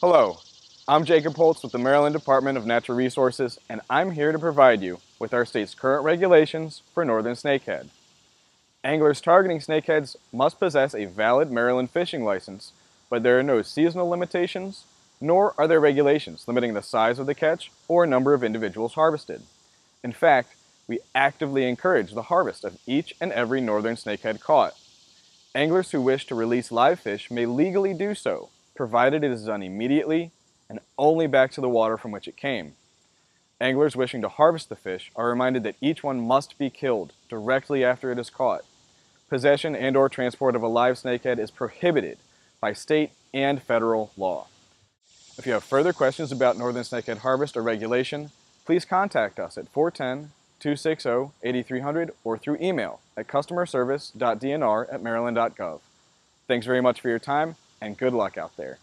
Hello, I'm Jacob Holtz with the Maryland Department of Natural Resources, and I'm here to provide you with our state's current regulations for northern snakehead. Anglers targeting snakeheads must possess a valid Maryland fishing license, but there are no seasonal limitations, nor are there regulations limiting the size of the catch or number of individuals harvested. In fact, we actively encourage the harvest of each and every northern snakehead caught. Anglers who wish to release live fish may legally do so, provided it is done immediately and only back to the water from which it came. Anglers wishing to harvest the fish are reminded that each one must be killed directly after it is caught. Possession and or transport of a live snakehead is prohibited by state and federal law. If you have further questions about northern snakehead harvest or regulation, please contact us at 410-260-8300 or through email at customerservice.dnr at maryland.gov. Thanks very much for your time and good luck out there.